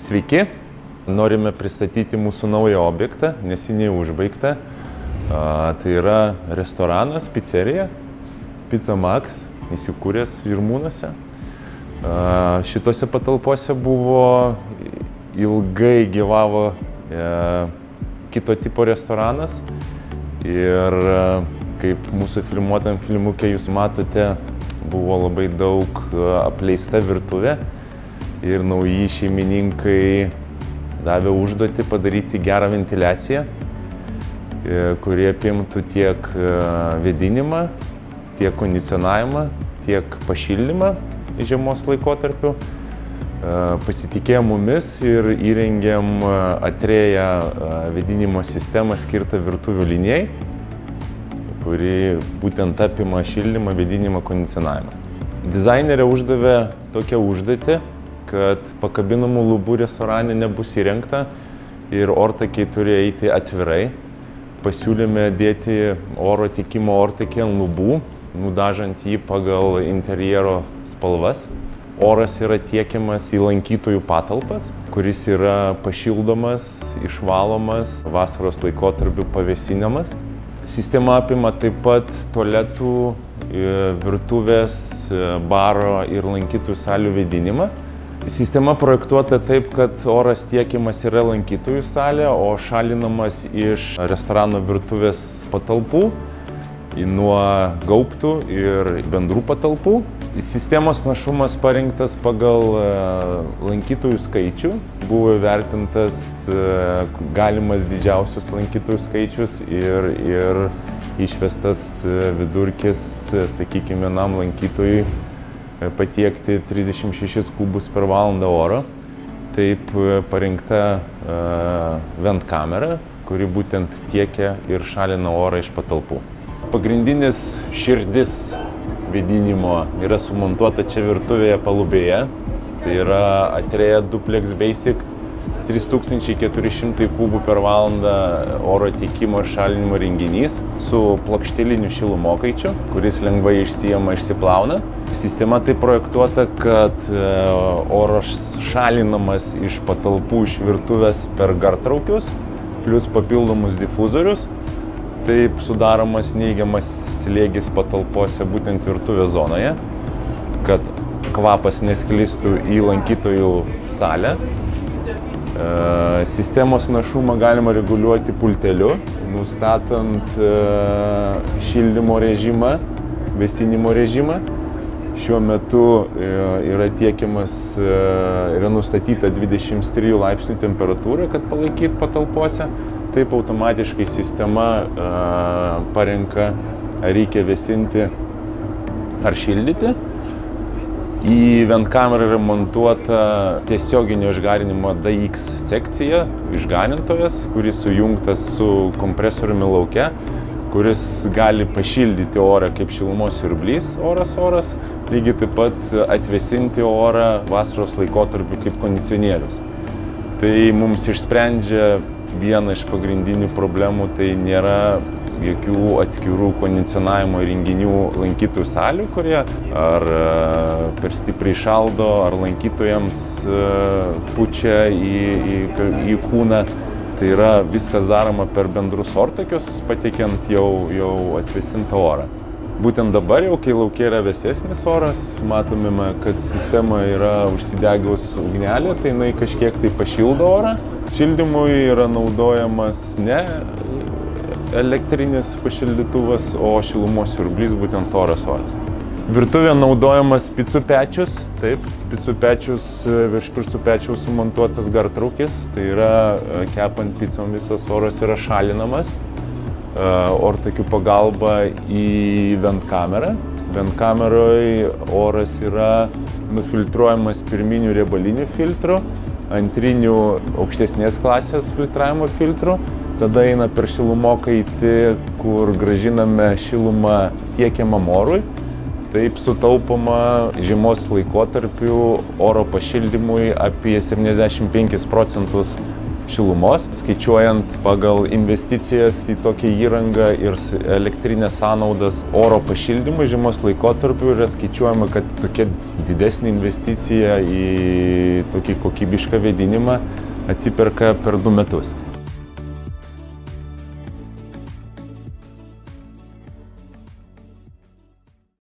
Sveiki, norime pristatyti mūsų naują objektą, neseniai užbaigtą. A, tai yra restoranas, pizzeria, Pizza Max, įsikūręs Žirmūnuose. A, šitose patalpose buvo ilgai gyvavo e, kito tipo restoranas ir e, kaip mūsų filmuotam filmukė jūs matote, buvo labai daug e, apleista virtuvė ir nauji šeimininkai davė užduotį padaryti gerą ventiliaciją, e, kurie apimtų tiek e, vėdinimą, tiek kondicionavimą, tiek pašildymą žiemos laikotarpiu. Pasitikėjo mumis ir įrengėm atrėję vėdinimo sistemą skirtą virtuvių linijai kuri būtent apima šildymą, vėdinimą, kondicionavimą. Dizainerė uždavė tokią užduotį, kad pakabinamų lubų restorane nebus įrengta ir ortakiai turi eiti atvirai. Pasiūlėme dėti oro tikimo ortakį ant lubų, nudažant jį pagal interjero spalvas. Oras yra tiekiamas į lankytojų patalpas, kuris yra pašildomas, išvalomas, vasaros laikotarpiu pavėsinamas. Sistema apima taip pat tualetų, virtuvės, baro ir lankytojų salių vėdinimą. Sistema projektuota taip, kad oras tiekiamas yra lankytojų salė, o šalinamas iš restorano virtuvės patalpų nuo gaubtų ir bendrų patalpų. Sistemos našumas parinktas pagal lankytojų skaičių. Buvo vertintas galimas didžiausias lankytojų skaičius ir, ir išvestas vidurkis, sakykime, vienam lankytojui patiekti 36 kubus per valandą oro. Taip parinkta vent kamera, kuri būtent tiekia ir šalina orą iš patalpų. Pagrindinis širdis vėdinimo yra sumontuota čia virtuvėje palubėje. Tai yra Atreja Duplex Basic 3400 kubų per valandą oro tiekimo ir šalinimo renginys su plokšteliniu šilumokaičiu, kuris lengvai išsijama, išsiplauna. Sistema taip projektuota, kad oras šalinamas iš patalpų iš virtuvės per gartraukius, plus papildomus difuzorius. Taip sudaromas neigiamas slėgis patalpose būtent virtuvės zonoje, kad kvapas nesklistų į lankytojų salę. Sistemos našumą galima reguliuoti pulteliu, nustatant šildymo režimą, vėsinimo režimą. Šiuo metu yra tiekiamas, yra nustatyta 23 laipsnių temperatūra, kad palaikyt patalpose. Taip automatiškai sistema parenka, ar reikia vėsinti ar šildyti. Į ventkamerą yra montuota tiesioginio išgarinimo DX sekcija, išgarintojas, kuris sujungtas su kompresoriumi laukia, kuris gali pašildyti orą kaip šilumos siurblys, oras oras, lygiai taip pat atvesinti orą vasaros laikotarpiu kaip kondicionierius. Tai mums išsprendžia vieną iš pagrindinių problemų, tai nėra jokių atskirų kondicionavimo įrenginių lankytojų salių, kurie ar per stipriai šaldo, ar lankytojams pučia į, į, į kūną. Tai yra viskas daroma per bendrus ortakius, pateikiant jau, jau atvesintą orą. Būtent dabar jau, kai laukia yra vėsesnis oras, matome, kad sistema yra užsidegus ugnelė, tai jinai kažkiek tai pašildo orą. Šildymui yra naudojamas ne elektrinis pašildytuvas, o šilumos siurblys būtent oras oras. Virtuvė naudojamas picų pečius, taip, picų pečius, virš pirštų pečiaus sumontuotas gartraukis, tai yra kepant picom visas oras yra šalinamas ortakių pagalba į ventkamerą. Ventkameroje oras yra nufiltruojamas pirminių riebalinių filtrų, antrinių aukštesnės klasės filtravimo filtrų tada eina per šilumokaitį, kur gražiname šilumą tiekiamam orui. Taip sutaupama žiemos laikotarpiu oro pašildymui apie 75 procentus šilumos. Skaičiuojant pagal investicijas į tokią įrangą ir elektrinės sąnaudas oro pašildymui žiemos laikotarpiu yra skaičiuojama, kad tokia didesnė investicija į tokį kokybišką vėdinimą atsiperka per du metus